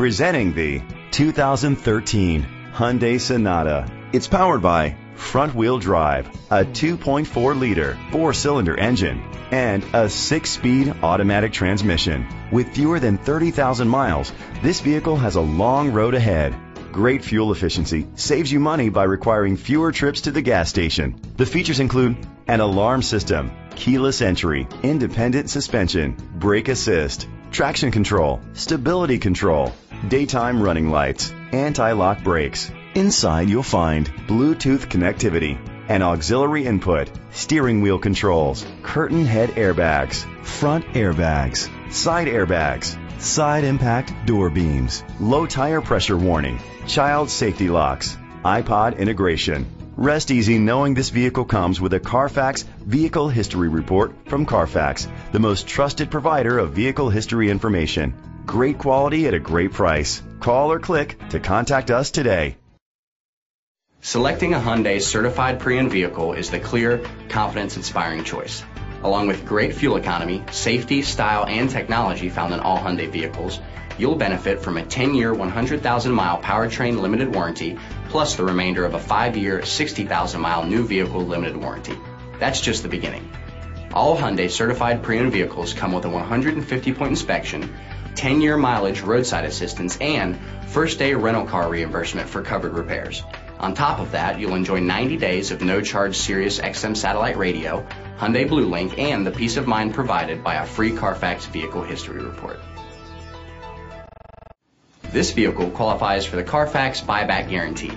Presenting the 2013 Hyundai Sonata. It's powered by front wheel drive, a 2.4 liter four cylinder engine, and a six speed automatic transmission. With fewer than 30,000 miles, this vehicle has a long road ahead. Great fuel efficiency saves you money by requiring fewer trips to the gas station. The features include an alarm system, keyless entry, independent suspension, brake assist, traction control, stability control, daytime running lights, anti-lock brakes. Inside you'll find Bluetooth connectivity, an auxiliary input, steering wheel controls, curtain head airbags, front airbags, side airbags, side impact door beams, low tire pressure warning, child safety locks, iPod integration. Rest easy knowing this vehicle comes with a Carfax Vehicle History Report from Carfax, the most trusted provider of vehicle history information. Great quality at a great price. Call or click to contact us today. Selecting a Hyundai certified pre-owned vehicle is the clear, confidence-inspiring choice. Along with great fuel economy, safety, style, and technology found in all Hyundai vehicles, you'll benefit from a 10-year, 100,000-mile powertrain limited warranty, plus the remainder of a 5-year, 60,000-mile new vehicle limited warranty. That's just the beginning. All Hyundai certified pre-owned vehicles come with a 150-point inspection, 10-year mileage roadside assistance, and first-day rental car reimbursement for covered repairs. On top of that, you'll enjoy 90 days of no-charge Sirius XM satellite radio, Hyundai Blue Link, and the peace of mind provided by a free Carfax vehicle history report. This vehicle qualifies for the Carfax buyback guarantee.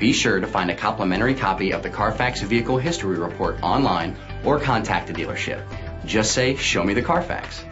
Be sure to find a complimentary copy of the Carfax vehicle history report online or contact the dealership. Just say, show me the Carfax.